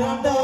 don't.